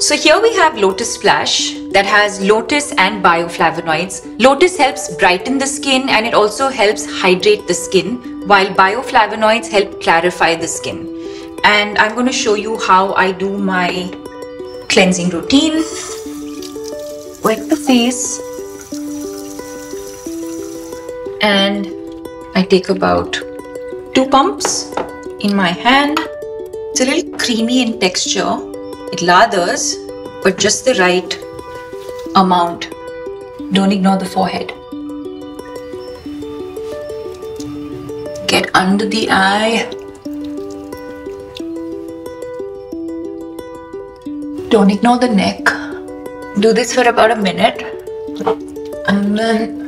So here we have Lotus Splash that has lotus and bioflavonoids. Lotus helps brighten the skin and it also helps hydrate the skin while bioflavonoids help clarify the skin. And I'm going to show you how I do my cleansing routine. Wet the face and I take about two pumps in my hand. It's a little creamy in texture lathers, but just the right amount. Don't ignore the forehead. Get under the eye. Don't ignore the neck. Do this for about a minute. And then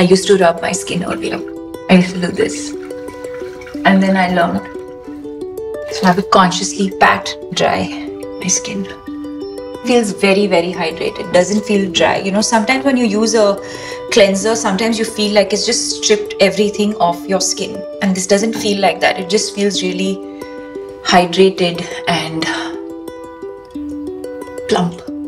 I used to rub my skin all earlier. I used to do this. And then I learned. So I would consciously pat dry my skin. Feels very, very hydrated. Doesn't feel dry. You know, sometimes when you use a cleanser, sometimes you feel like it's just stripped everything off your skin. And this doesn't feel like that. It just feels really hydrated and plump.